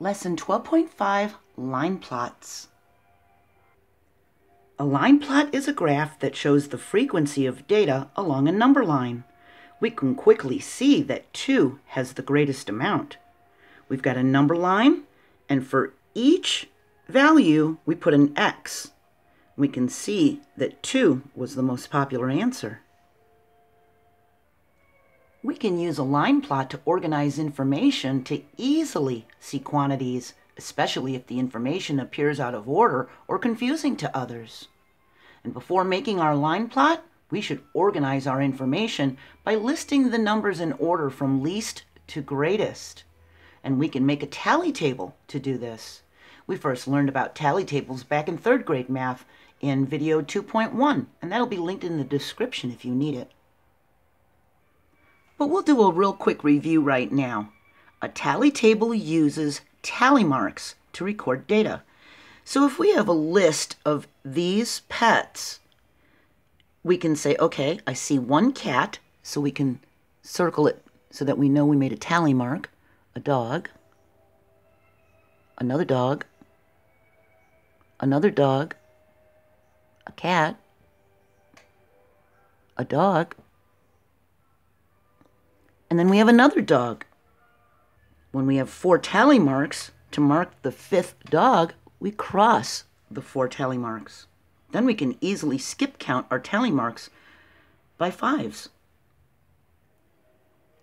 Lesson 12.5 Line Plots. A line plot is a graph that shows the frequency of data along a number line. We can quickly see that 2 has the greatest amount. We've got a number line, and for each value, we put an X. We can see that 2 was the most popular answer. We can use a line plot to organize information to easily see quantities, especially if the information appears out of order or confusing to others. And before making our line plot, we should organize our information by listing the numbers in order from least to greatest. And we can make a tally table to do this. We first learned about tally tables back in third grade math in video 2.1, and that'll be linked in the description if you need it. But we'll do a real quick review right now. A tally table uses tally marks to record data. So if we have a list of these pets, we can say, okay, I see one cat, so we can circle it so that we know we made a tally mark, a dog, another dog, another dog, a cat, a dog, and then we have another dog. When we have four tally marks, to mark the fifth dog, we cross the four tally marks. Then we can easily skip count our tally marks by fives.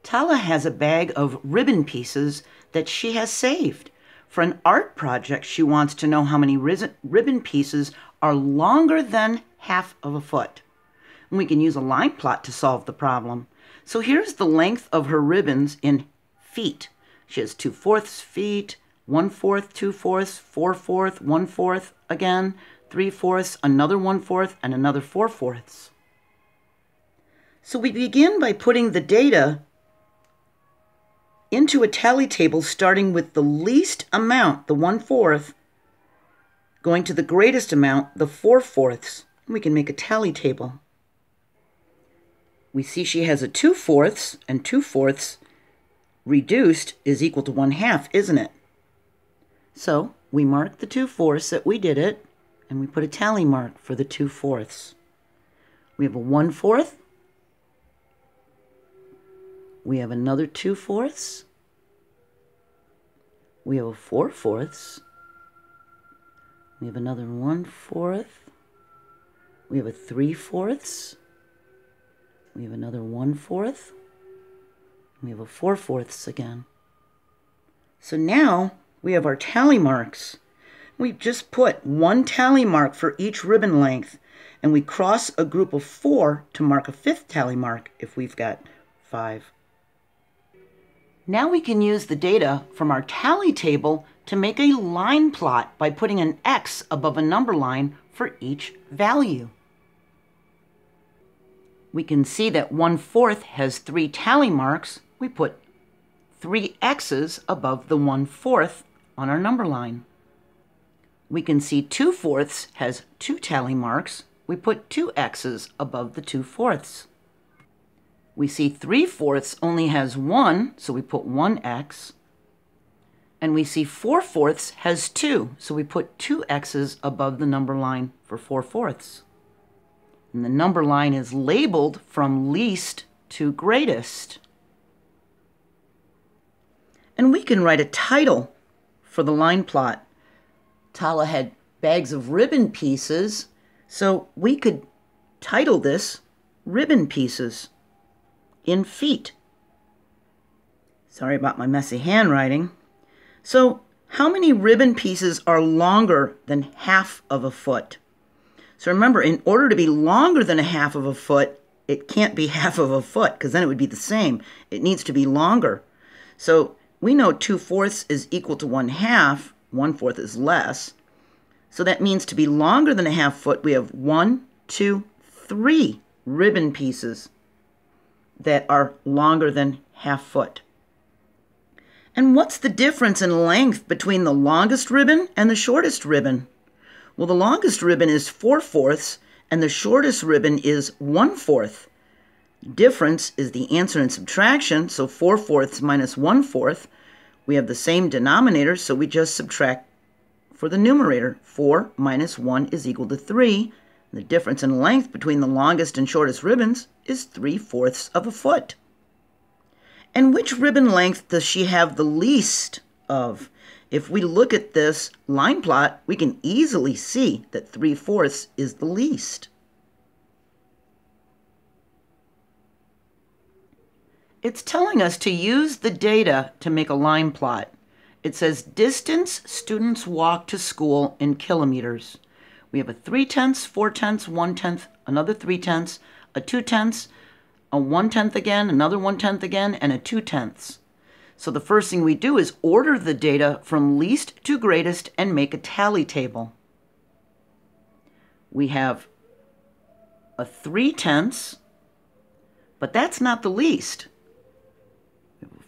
Tala has a bag of ribbon pieces that she has saved. For an art project, she wants to know how many ribbon pieces are longer than half of a foot. And we can use a line plot to solve the problem. So here's the length of her ribbons in feet. She has two fourths feet, one fourth, two fourths, four fourth, one fourth again, three fourths, another one fourth, and another four fourths. So we begin by putting the data into a tally table starting with the least amount, the one fourth, going to the greatest amount, the four fourths. We can make a tally table we see she has a 2 fourths, and 2 fourths reduced is equal to 1 half, isn't it? So we mark the 2 fourths that we did it, and we put a tally mark for the 2 fourths. We have a 1 fourth. We have another 2 fourths. We have a 4 fourths. We have another 1 fourth. We have a 3 fourths. We have another one fourth. We have a four fourths again. So now we have our tally marks. We just put one tally mark for each ribbon length, and we cross a group of four to mark a fifth tally mark if we've got five. Now we can use the data from our tally table to make a line plot by putting an X above a number line for each value we can see that one fourth has three tally marks. We put three X's above the one fourth on our number line. We can see two fourths has two tally marks. We put two X's above the two fourths. We see three fourths only has one, so we put one X. And we see four fourths has two, so we put two X's above the number line for four fourths. And the number line is labeled from least to greatest. And we can write a title for the line plot. Tala had bags of ribbon pieces, so we could title this Ribbon Pieces in feet. Sorry about my messy handwriting. So, how many ribbon pieces are longer than half of a foot? So remember, in order to be longer than a half of a foot, it can't be half of a foot because then it would be the same. It needs to be longer. So we know 2 fourths is equal to 1 half. 1 fourth is less. So that means to be longer than a half foot, we have one, two, three ribbon pieces that are longer than half foot. And what's the difference in length between the longest ribbon and the shortest ribbon? Well, the longest ribbon is 4 fourths and the shortest ribbon is 1 fourth. Difference is the answer in subtraction, so 4 fourths minus 1 fourth. We have the same denominator, so we just subtract for the numerator. 4 minus 1 is equal to 3. The difference in length between the longest and shortest ribbons is 3 fourths of a foot. And which ribbon length does she have the least of? If we look at this line plot, we can easily see that 3 fourths is the least. It's telling us to use the data to make a line plot. It says distance students walk to school in kilometers. We have a 3 tenths, 4 tenths, 1 tenth, another 3 tenths, a 2 tenths, a 1 tenth again, another 1 tenth again, and a 2 tenths. So the first thing we do is order the data from least to greatest and make a tally table. We have a 3 tenths, but that's not the least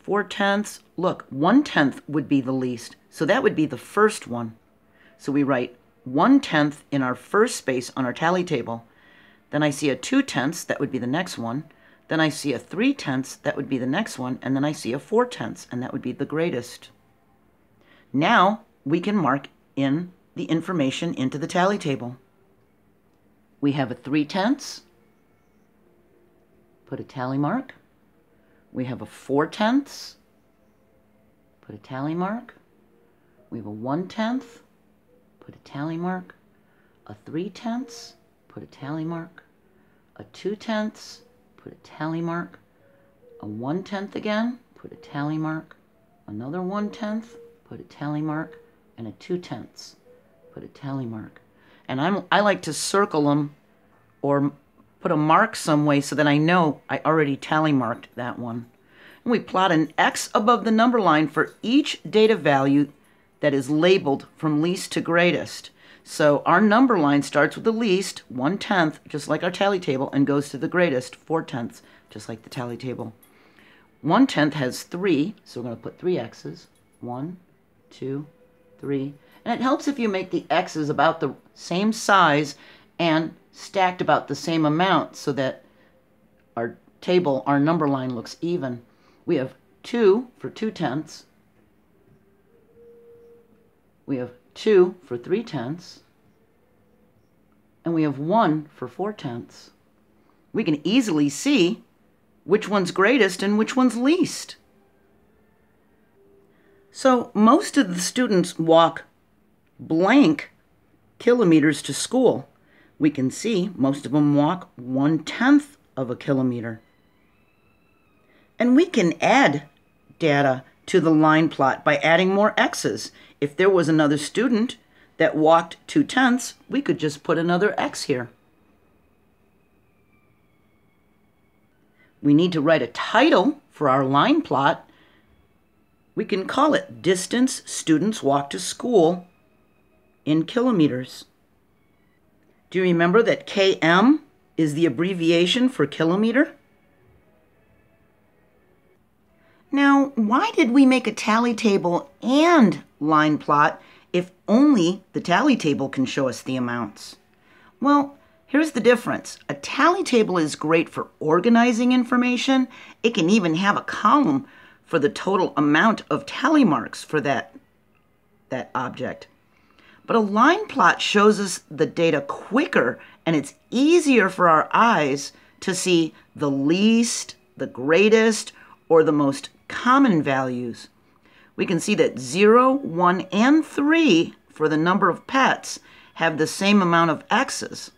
four tenths. Look, one tenth would be the least. So that would be the first one. So we write one tenth in our first space on our tally table. Then I see a two tenths, that would be the next one. Then I see a three tenths, that would be the next one. And then I see a four tenths, and that would be the greatest. Now we can mark in the information into the tally table. We have a three tenths. Put a tally mark. We have a 4 tenths. Put a tally mark. We have a 1 tenth. Put a tally mark. A 3 tenths. Put a tally mark. A 2 tenths. Put a tally mark. A 1 tenth again. Put a tally mark. Another 1 tenth. Put a tally mark. And a 2 tenths. Put a tally mark. And I'm, I like to circle them or put a mark some way so that I know I already tally marked that one. And we plot an X above the number line for each data value that is labeled from least to greatest. So our number line starts with the least, one tenth, just like our tally table, and goes to the greatest, four tenths, just like the tally table. One tenth has three, so we're going to put three X's. One, two, three. And it helps if you make the X's about the same size and stacked about the same amount so that our table, our number line looks even. We have 2 for 2 tenths. We have 2 for 3 tenths. And we have 1 for 4 tenths. We can easily see which one's greatest and which one's least. So most of the students walk blank kilometers to school we can see most of them walk one tenth of a kilometer. And we can add data to the line plot by adding more x's. If there was another student that walked two tenths, we could just put another x here. We need to write a title for our line plot. We can call it Distance Students Walk to School in Kilometers. Do you remember that km is the abbreviation for kilometer? Now, why did we make a tally table and line plot if only the tally table can show us the amounts? Well, here's the difference. A tally table is great for organizing information. It can even have a column for the total amount of tally marks for that, that object. But a line plot shows us the data quicker and it's easier for our eyes to see the least, the greatest, or the most common values. We can see that 0, 1, and 3 for the number of pets have the same amount of x's.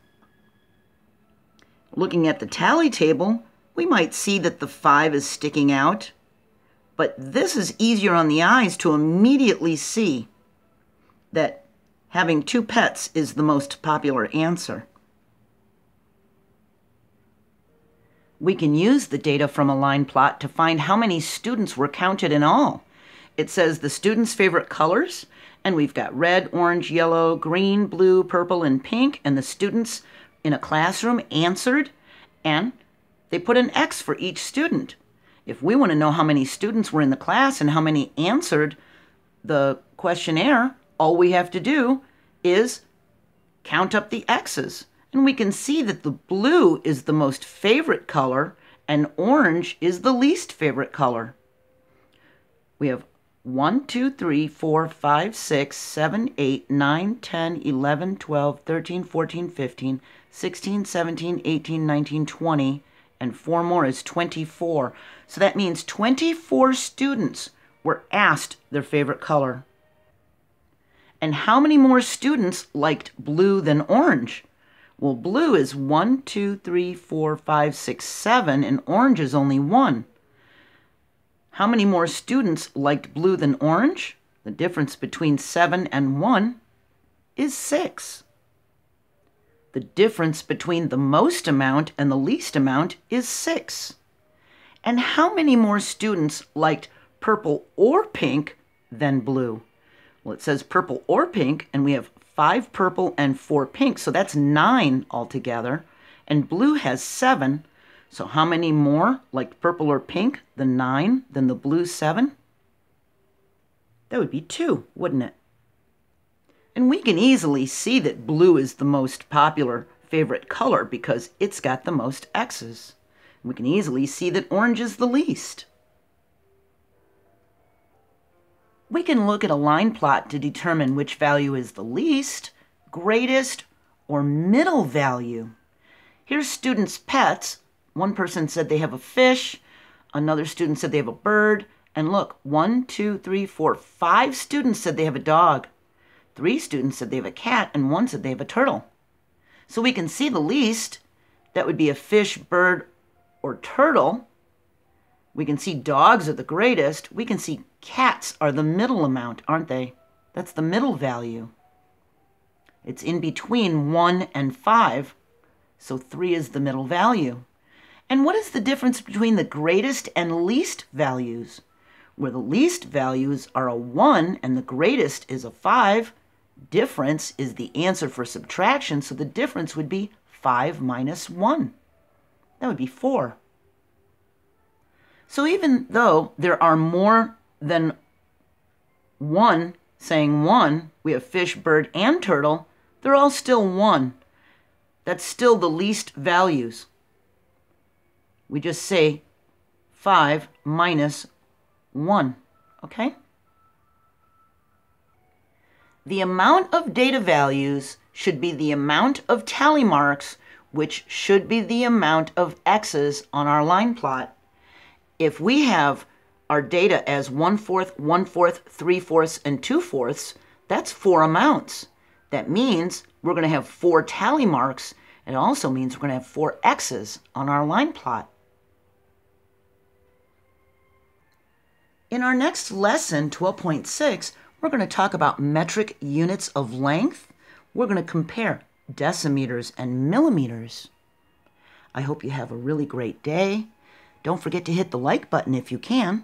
Looking at the tally table, we might see that the 5 is sticking out, but this is easier on the eyes to immediately see that having two pets is the most popular answer. We can use the data from a line plot to find how many students were counted in all. It says the students' favorite colors, and we've got red, orange, yellow, green, blue, purple, and pink, and the students in a classroom answered, and they put an X for each student. If we want to know how many students were in the class and how many answered the questionnaire, all we have to do is count up the X's. And we can see that the blue is the most favorite color and orange is the least favorite color. We have 1, 2, 3, 4, 5, 6, 7, 8, 9, 10, 11, 12, 13, 14, 15, 16, 17, 18, 19, 20, and four more is 24. So that means 24 students were asked their favorite color. And how many more students liked blue than orange? Well, blue is 1, 2, 3, 4, 5, 6, 7, and orange is only 1. How many more students liked blue than orange? The difference between 7 and 1 is 6. The difference between the most amount and the least amount is 6. And how many more students liked purple or pink than blue? Well, it says purple or pink, and we have five purple and four pink, so that's nine altogether. And blue has seven, so how many more, like purple or pink, the 9 than the blue 7? That would be 2, wouldn't it? And we can easily see that blue is the most popular favorite color because it's got the most X's. We can easily see that orange is the least. We can look at a line plot to determine which value is the least, greatest, or middle value. Here's students' pets one person said they have a fish, another student said they have a bird, and look, one, two, three, four, five students said they have a dog. Three students said they have a cat, and one said they have a turtle. So we can see the least. That would be a fish, bird, or turtle. We can see dogs are the greatest. We can see cats are the middle amount, aren't they? That's the middle value. It's in between 1 and 5, so 3 is the middle value. And what is the difference between the greatest and least values? Where the least values are a 1 and the greatest is a 5, difference is the answer for subtraction, so the difference would be 5 minus 1. That would be 4. So even though there are more than one saying 1, we have fish, bird, and turtle, they're all still 1. That's still the least values we just say 5 minus 1, okay? The amount of data values should be the amount of tally marks, which should be the amount of x's on our line plot. If we have our data as 1 fourth, 1 fourth, 3 fourths, and 2 fourths, that's four amounts. That means we're going to have four tally marks. It also means we're going to have four x's on our line plot. In our next lesson, 12.6, we're going to talk about metric units of length. We're going to compare decimeters and millimeters. I hope you have a really great day. Don't forget to hit the like button if you can,